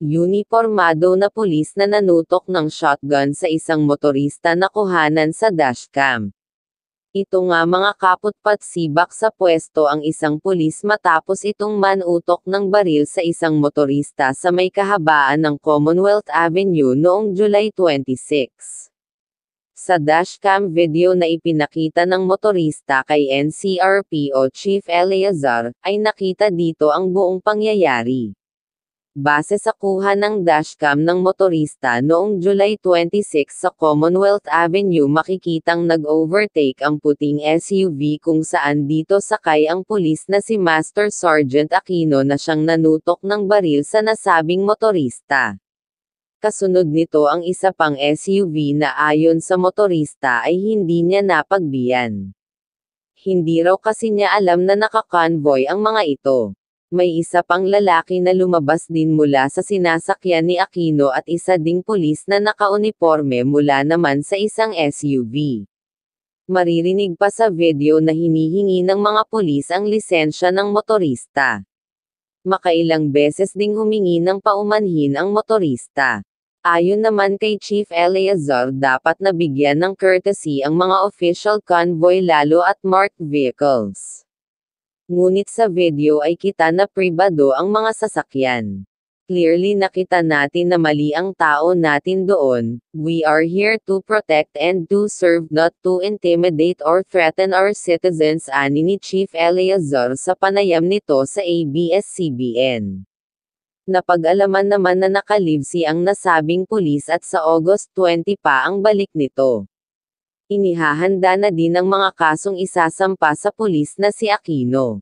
Unipormado na pulis na nanutok ng shotgun sa isang motorista na kuhanan sa dashcam. Ito nga mga kaputpat sibak sa pwesto ang isang pulis matapos itong manutok ng baril sa isang motorista sa may kahabaan ng Commonwealth Avenue noong July 26. Sa dashcam video na ipinakita ng motorista kay NCRPO Chief Eleazar, ay nakita dito ang buong pangyayari. Base sa kuha ng dashcam ng motorista noong July 26 sa Commonwealth Avenue makikitang nag-overtake ang puting SUV kung saan dito sakay ang pulis na si Master Sergeant Aquino na siyang nanutok ng baril sa nasabing motorista. Kasunod nito ang isa pang SUV na ayon sa motorista ay hindi niya napagbiyan. Hindi raw kasi niya alam na nakakonvoy ang mga ito. May isa pang lalaki na lumabas din mula sa sinasakyan ni Aquino at isa ding pulis na nakauniforme mula naman sa isang SUV. Maririnig pa sa video na hinihingi ng mga pulis ang lisensya ng motorista. Makailang beses ding humingi ng paumanhin ang motorista. Ayon naman kay Chief Eleazar dapat nabigyan ng courtesy ang mga official convoy lalo at marked vehicles ngunit sa video ay kita na pribado ang mga sasakyan. Clearly nakita natin na mali ang tao natin doon, we are here to protect and to serve not to intimidate or threaten our citizens ani ni Chief Eleazar sa panayam nito sa ABS-CBN. Napag-alaman naman na nakalibsi ang nasabing pulis at sa August 20 pa ang balik nito. Inihahanda na din ang mga kasong isasampa sa pulis na si Aquino.